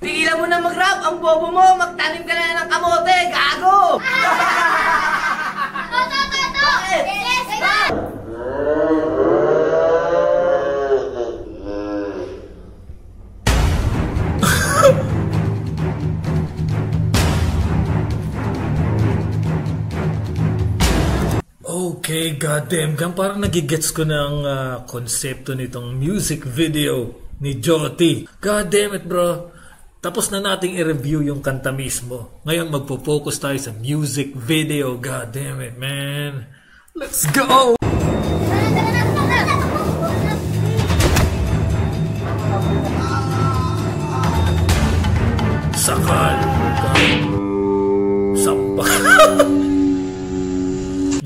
Tigilan mo na mag-rap! Ang bobo mo! Magtanim ka na ng kamote! Gago! Toto, Toto! Yes, ma'am! Okay, goddamn gang. Parang nagigets ko na ang ah, konsepto nitong music video ni Joti. Goddamn it, bro. Tapos na nating i-review yung kanta mismo. Ngayon magpo-focus tayo sa music video. Goddamn it, man. Let's go! Sakal. Sampal.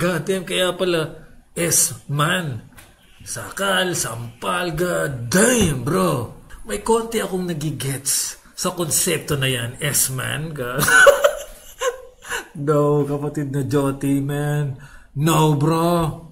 Goddamn, kaya pala S-man. Sakal, sampal, goddamn, bro. May konti akong nagigets sa konsepto na yan, S-man. God. no, kapatid na Joti, man. No, bro.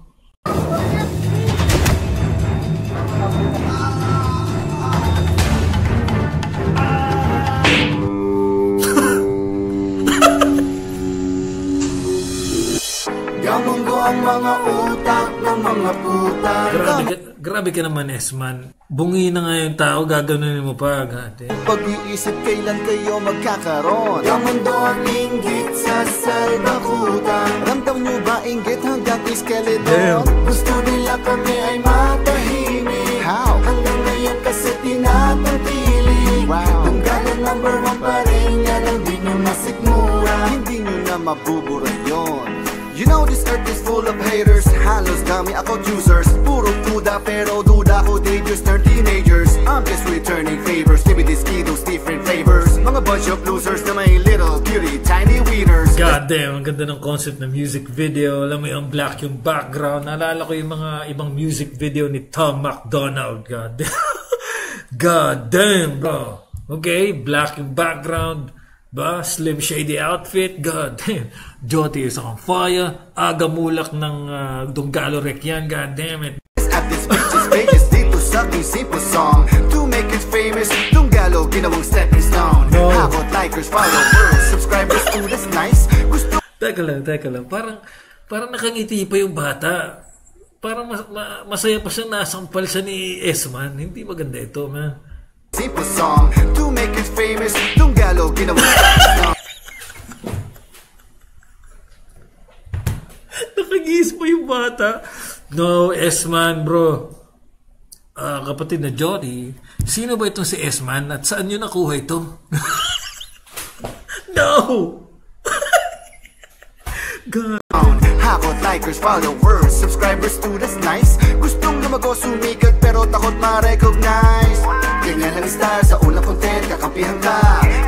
Gamon ko ang mga utak ng mga puta Grabe grabe ka naman, S-man. Bungi na nga yung tao, gaganunin mo pa. Goddamn. Pag-iisip kailan kayo magkakaroon Ang mundo ang inggit sa salbakutan Ramdam nyo ba inggit hanggang skeleton? Damn. Gusto nila kami ay matahimik How? Hanggang ngayon kasi tinatangkili Wow Tunggalan number one pa rin yan ang di nyo masikmura Hindi nyo na mabubura yon You know this earth is full of haters Halos dami ako choosers Puro kuda pero duda ko they just turn teenagers I'm just returning favors Give me these kidos different flavors Mga bunch of losers na may little cutie tiny wieners God damn, ang ganda ng concept ng music video. Alam mo yung black yung background. Naalala ko yung mga ibang music video ni Tom McDonald. God damn. God damn, bro. Okay, black yung background. Ba? Slim shady outfit. God damn. Joti is on fire. Aga mulak ng uh, Dunggalo Rek yan. God damn it. At this bitches pages dito sa simple song To make it famous Tunggalo ginawang stepping stone No. Hakot likers, followers, subscribers Ooh, that's nice Gusto Teka lang, teka lang. Parang, parang nakangiti pa yung bata. Parang mas, ma- masaya pa siya nasampal siya ni S-Man. Hindi maganda ito, man. Simple song to make it famous. Tunggalo ginawa song. Nakagis pa yung bata. No, S-Man, bro. Ah, kapatid na Johnny, sino ba itong si S-Man at saan nyo nakuha ito? no! God. Hakot likers, followers, subscribers too, that's nice. Gustong lumago sumikat pero takot ma-recognize. Ganyan lang style sa unang content, kakampihan ka.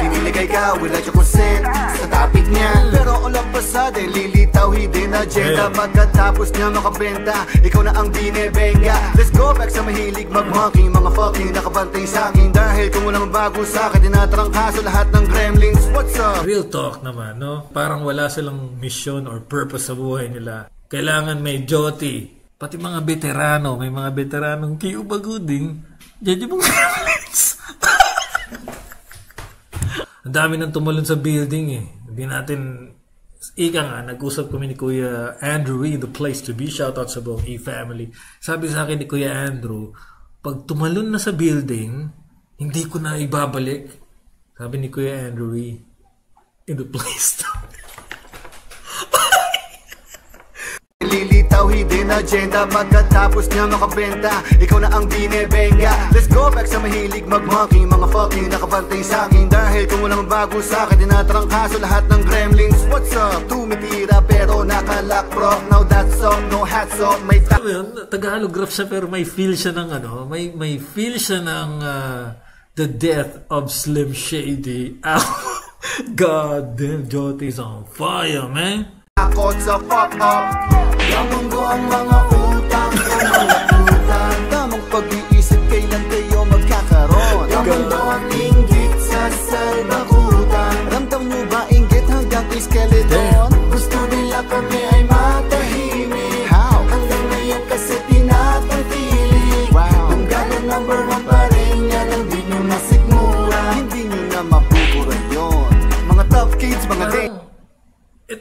Iniligay ka without your consent sa topic niya. Pero ulang pasada, lilitaw hidden agenda. Yeah. Magkatapos niya makabenta, ikaw na ang binebenga. Let's go back sa mahilig mag-monkey, mga fucking nakabantay sa akin. Dahil kung walang bago sa akin, tinatrangkaso lahat ng gremlins. What's up? Real talk naman, no? Parang wala silang mission or purpose sa buhay nila. Kailangan may Joti. Pati mga veterano, may mga veteranong. Diyan yung mga gremlins. Ang dami nang tumalon sa building eh. Hindi natin... Ika nga, nag-usap kami ni Kuya Andrew Reed, the place to be. Shoutout sa buong E-family. Sabi sa akin ni Kuya Andrew, pag tumalon na sa building, hindi ko na ibabalik. Sabi ni Kuya Andrew in the place to Lilitaw hidden agenda. Pagkatapos niya makabenta Ikaw na ang binebenga Let's go back sa mahilig mag-monkey Mga fucking nakabantay sa akin. Dahil kung walang bago sa akin Tinatrangkaso lahat ng gremlins. What's up? Tumitira pero nakalock bro. Now that's all, no hats off May ta- yun, Tagalog rap siya pero may feel siya ng ano, may may feel siya ng ah, the death of Slim Shady. God damn, Joti's on fire, man. Takot sa fuck up. Yamang ko ang mga utang Ang mga utang. Tamang pag-iisip kailan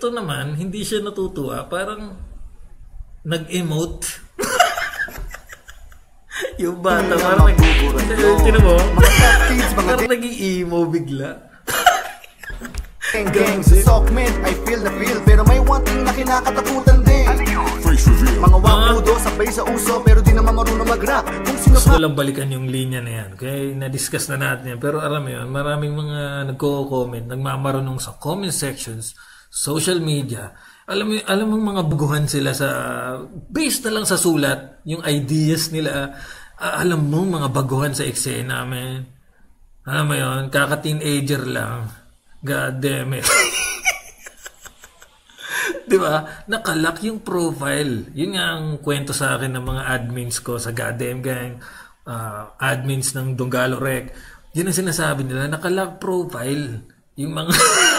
ito naman, hindi siya natutuwa. Parang nag-emote. yung bata, parang nag... Tinan mo? Parang nag-emo bigla. gang sa Sockman I feel na feel Pero may one thing na kinakatakutan din Mga wakudo, sabay sa uso Pero di naman marunong mag-rap Kung sino Gusto pa ko lang balikan yung linya na yan. Okay? Na-discuss na natin yan. Pero alam mo yun, maraming mga nagko-comment, nagmamarunong sa comment sections, social media. Alam mo, alam mo mga baguhan sila sa, based na lang sa sulat, yung ideas nila, ah, alam mo mga baguhan sa eksena, man. Alam mo yun, kaka-teenager lang. God damn it. Di ba? Nakalak yung profile. Yun nga ang kwento sa akin ng mga admins ko sa Goddamn Gang, ah, admins ng Donggalo Rec. Yun ang sinasabi nila, nakalak profile. Yung mga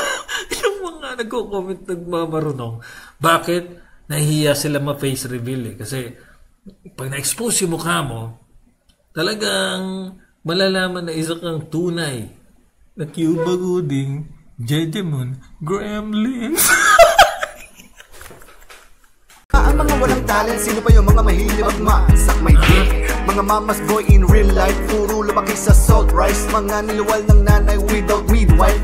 mga nagko-comment nagmamarunong. Bakit? Nahihiya sila ma-face reveal eh. Kasi pag na-expose yung mukha mo, talagang malalaman na isa kang tunay na Cuba Gooding, Jejemon, Gremlins. Ang mga walang talent, sino pa yung mga mahilig magmasak may dick Mga mamas boy in real life, puro lumaki sa salt rice Mga niluwal ng nanay without midwife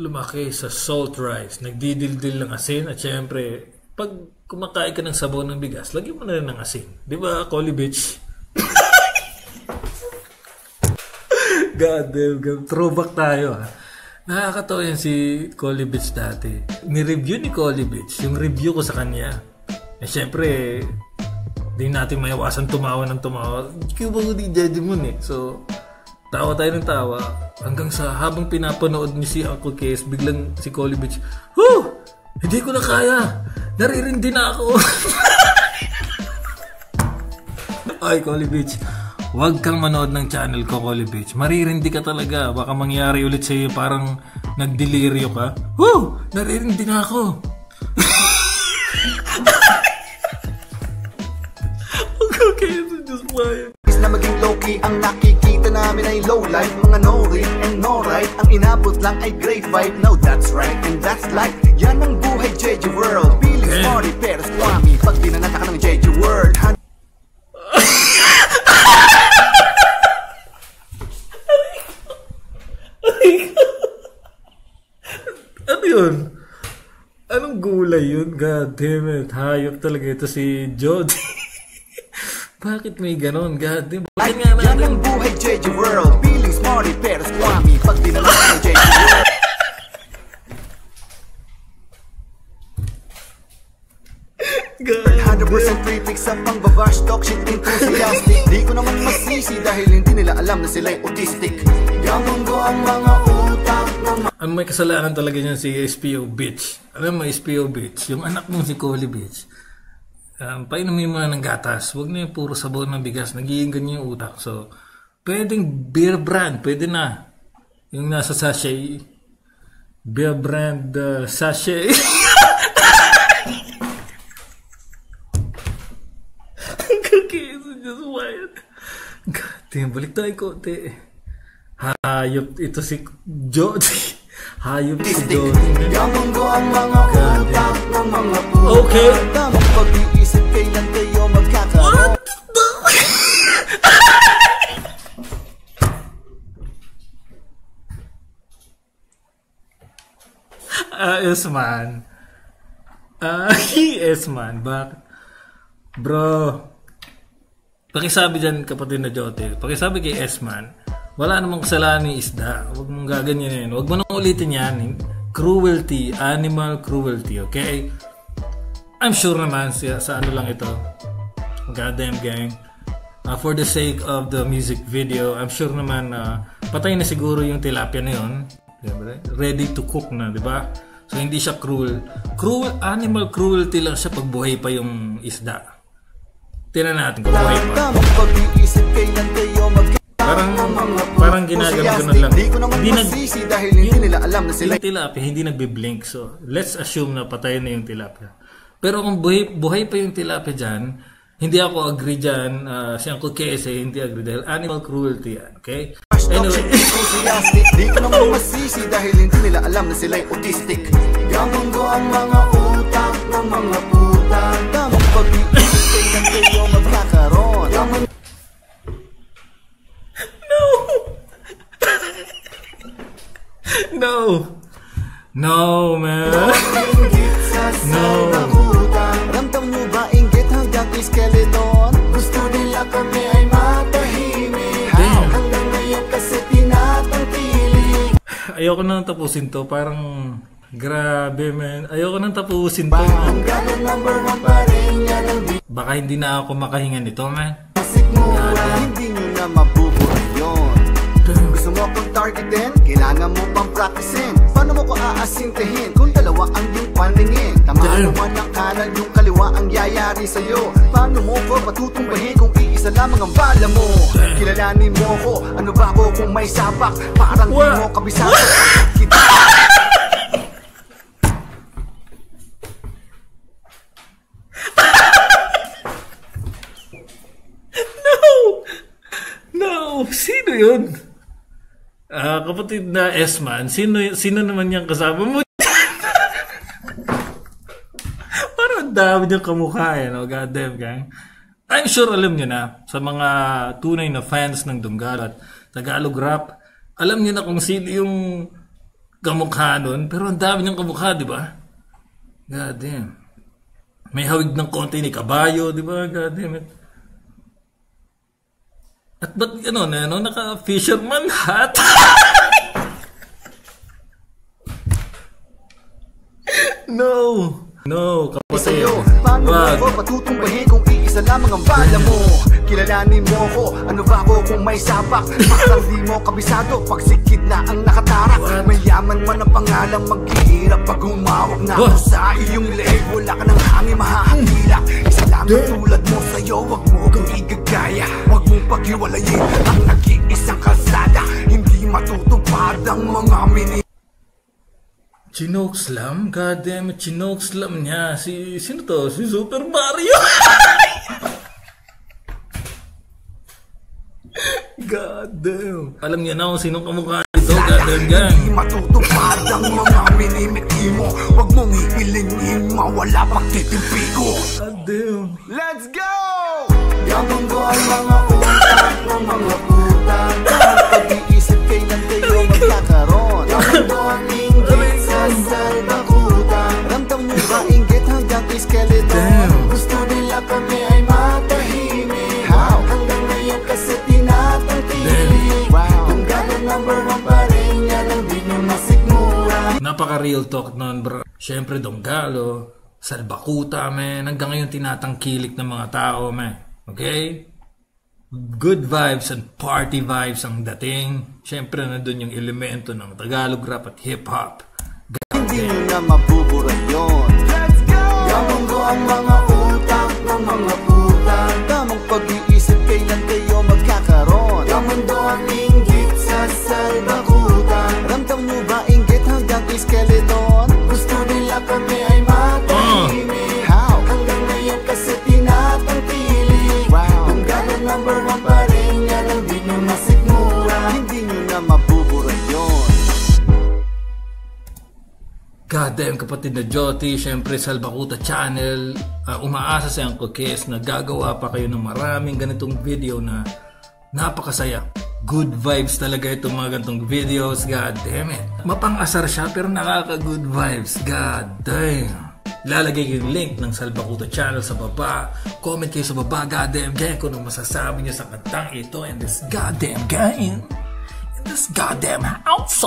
lumaki sa salt rice, nagdidildil ng asin at syempre, pag kumakain ka ng sabaw ng bigas, lagyan mo na rin ng asin. Di ba, Collie Beach? God damn, God. throwback tayo ha. Nakakatawa yan si Collie Beach dati. Ni-review ni Collie Beach, yung review ko sa kanya. Eh syempre, di natin maiwasan tumawa ng tumawa. Cuba ko di Jejemon eh. So, tawa tayo ng tawa. Hanggang sa habang pinapanood ni si Uncle Case, biglang si Collie Beach, Whew! Hindi ko na kaya! Naririndi na ako! Ay, Collie Beach. Huwag kang manood ng channel ko, Collie Beach. Maririndi ka talaga. Baka mangyari ulit sa'yo parang nagdeliryo ka. Woo! Naririndi na ako! okay, so just quiet. na maging low-key Ang low life Mga no read and no right Ang inabot lang ay grade 5 No, that's right and that's life Yan ang buhay Jeju World Feeling Okay. smarty pero squammy Pag dinanata ka ng Jeju World Han- Ano yun? Anong gulay yun? God damn it. Hayop talaga ito si Jody. Bakit may ganon? God damn. Sa pangbabash talk shit enthusiastic Di ko naman masisi dahil hindi nila alam na sila'y autistic Yaman ko ang mga utak ng Ang may kasalanan talaga niyan si SPO Bitch. Alam mo, SPO Bitch, yung anak mong si Collie Bitch, um, painumin mo na ng gatas. Huwag na yung puro sabaw ng bigas. Nagiging ganyan yung utak. So, pwedeng beer brand. Pwede na. Yung nasa sachet. Beer brand uh, sachet. okay, so just wild. God damn, balik tayo konti. Hayop ito si Jody. Hayop si autistic Jody. Yaman ko ang mga utak ng mga puta Okay. Tamang pag-iisip kailan kayo magkakaroon Ah, yes man. Ah, yes man. Bakit? Bro, pakisabi dyan kapatid na Jote, pakisabi kay S-Man, wala namang kasalanan ni isda. Huwag mong gaganyanin. Huwag mo nang ulitin yan. Cruelty, animal cruelty, okay? I'm sure naman siya sa ano lang ito. Goddamn gang. Uh, for the sake of the music video, I'm sure naman na patay na siguro yung tilapia na yun. Ready to cook na, di ba? So hindi siya cruel. Cruel, animal cruelty lang siya pag buhay pa yung isda. Tinan natin kung okay pa. Parang, parang ginagano lang. Hindi nag, dahil hindi nila alam na sila. Yung tilapia, hindi nagbe-blink. So, let's assume na patay na yung tilapia. Pero kung buhay, buhay pa yung tilapia dyan, hindi ako agree dyan. Uh, si Uncle KSA, hindi agree dahil animal cruelty yan. Okay? Anyway. Di ko naman masisi dahil hindi nila alam na sila'y autistic. Gamon ko ang mga utak ng mga puta. Tamang pag kasi ng kayo magkakaroon No! no! No, man! no! Ramdam nyo ba inggit hanggang skeleton? Gusto nila kami ay matahimik How? Ayoko na tapusin to, parang Grabe man, ayoko nang tapusin to. Ang Baka hindi na ako makahinga nito, man. bisik mo Hindi nyo na mabubuhay yun Gusto mo akong targetin? Kailangan mo pang practicein Paano mo ko aasintihin? Kung dalawa ang iyong paningin Tama naman ang kanan yung kaliwa ang yayari sa'yo Paano mo ko patutumbahin kung iisa lamang ang bala mo? Kilalanin mo ko, ano ba ako kung may sapak? Parang di mo kabisado Kita No! No! Sino yun? Ah, kapatid na S-Man, sino, sino naman yung kasama mo? Parang ang dami niyang kamukha eh, no? God damn, gang. I'm sure alam niyo na, sa mga tunay na fans ng Dunggal at Tagalog rap, alam niyo na kung sino yung kamukha nun, pero ang dami niyang kamukha, di ba? God damn. May hawig ng konti ni Kabayo, di ba? God damn it. At ba't ano na, ano, naka-fisherman hat? no. No, kapatid. sa'yo Paano mo Wag. ko patutumbahin kung iisa lamang ang bala mo Kilalanin mo ko, ano ba ako kung may sapak Parang di mo kabisado, pagsikid na ang nakatarak Mayaman man ang pangalan, maghihirap pag humawak na ako What? sa iyong leeg Wala ka ng hangin, mahahangila Isa lamang tulad mo sa'yo, wag mo kang igagaya Wag mong paghiwalayin ang nag-iisang kalsada Hindi matutupad ang mga mini Chinokeslam? God damn it, chinokeslam niya. Si, sino to? Si Super Mario? God damn. Alam niya na kung sinong kamukha nito. God damn gang. Hindi matutupad ang mga minimiti mo Huwag mong iilingin, mawala pagtitimpi ko God damn. Let's go! Yaman ko ang mga utak ng mga utang pag-iisip kailan kayo Napaka-real talk nun, bro. Siyempre, Donggalo, Salbakuta, man. Hanggang ngayon tinatangkilik ng mga tao, man. Okay? Good vibes and party vibes ang dating. Siyempre, nandun yung elemento ng Tagalog rap at hip-hop. Hindi nyo na mabubura yun Let's go! Yaman ko ang mga utak ng mga kapatid na Joti, syempre Salbakuta Channel, ah, umaasa sa Uncle Kes na gagawa pa kayo ng maraming ganitong video na napakasaya. Good vibes talaga itong mga ganitong videos, god damn it. Mapang-asar siya pero nakaka-good vibes, god damn. Lalagay ko yung link ng Salbakuta Channel sa baba. Comment kayo sa baba, goddamn gang, kung ano masasabi niyo sa kantang ito in this goddamn game. In this goddamn house.